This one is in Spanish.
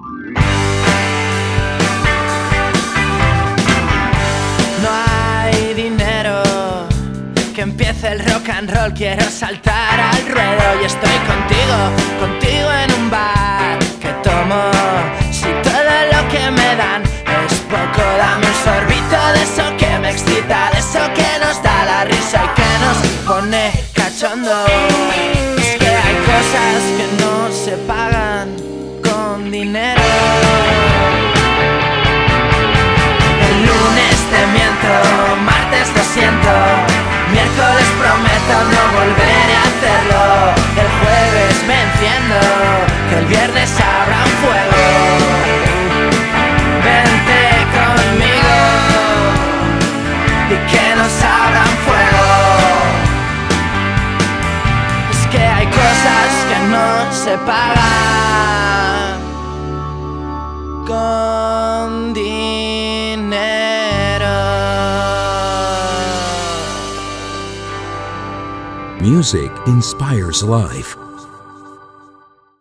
No hay dinero que empiece el rock and roll. Quiero saltar al ruedo y estoy contigo, contigo en un bar que tomo. Si todo lo que me dan es poco, dame un sorbito de eso que me excita, de eso que nos da la risa y que nos pone cachondo. Es que hay cosas que El lunes te miento, martes lo siento, miércoles prometo no volveré a hacerlo. El jueves me enciendo, que el viernes habrá un fuego. Vente conmigo y que nos abran fuego. Es que hay cosas que no se pagan Music inspires life.